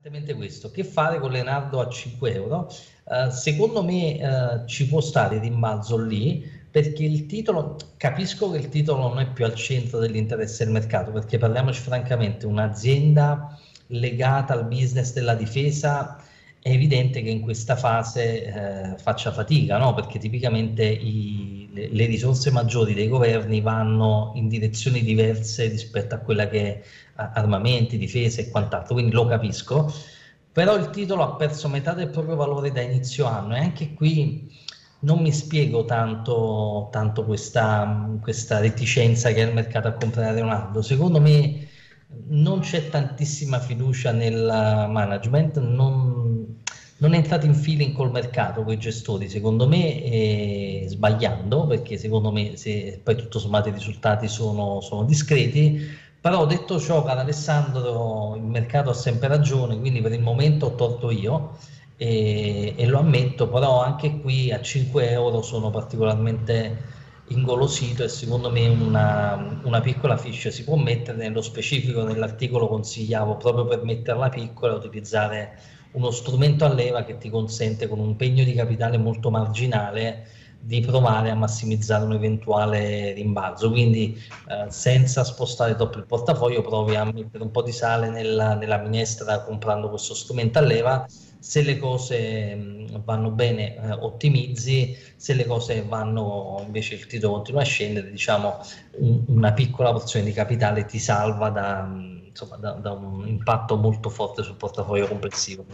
esattamente questo. Che fare con Leonardo a 5 euro? Uh, secondo me uh, ci può stare rimbalzo lì perché il titolo, capisco che il titolo non è più al centro dell'interesse del mercato, perché parliamoci francamente, un'azienda legata al business della difesa è evidente che in questa fase eh, faccia fatica, no? perché tipicamente i, le, risorse maggiori dei governi vanno in direzioni diverse rispetto a quella che è armamenti, difesa e quant'altro, quindi lo capisco, però il titolo ha perso metà del proprio valore da inizio anno e anche qui non mi spiego tanto, tanto questa, questa reticenza che ha il mercato a comprare Leonardo. Secondo me non c'è tantissima fiducia nel management, non, non è entrato in feeling col mercato, con i gestori, secondo me eh, sbagliando, perché secondo me se poi tutto sommato i risultati sono, sono discreti, però detto ciò, caro Alessandro, il mercato ha sempre ragione, quindi per il momento ho torto io e, e lo ammetto, però anche qui a 5 euro sono particolarmente ingolosito e secondo me una, una piccola fish si può mettere, nello specifico nell'articolo consigliavo proprio per metterla piccola utilizzare uno strumento a leva che ti consente con un pegno di capitale molto marginale di provare a massimizzare un eventuale rimbalzo. Quindi eh, senza spostare troppo il portafoglio provi a mettere un po' di sale nella, nella minestra comprando questo strumento a leva. Se le cose mh, vanno bene eh, ottimizzi, se le cose vanno invece il titolo continua a scendere, diciamo un, una piccola porzione di capitale ti salva da, insomma, da, da un impatto molto forte sul portafoglio complessivo.